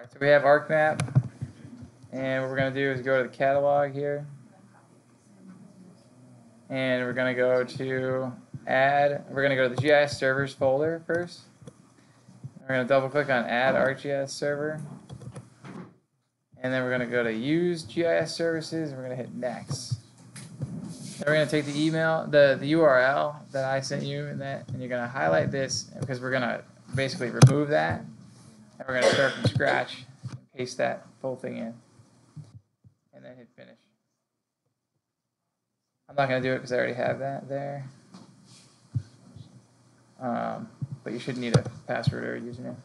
Alright, so we have ArcMap. And what we're gonna do is go to the catalog here. And we're gonna go to add, we're gonna go to the GIS servers folder first. We're gonna double click on add ArcGIS server. And then we're gonna go to use GIS services, and we're gonna hit next. Then we're gonna take the email, the, the URL that I sent you and that, and you're gonna highlight this, because we're gonna basically remove that. We're gonna start from scratch, and paste that full thing in. And then hit finish. I'm not gonna do it because I already have that there. Um, but you should need a password or a username.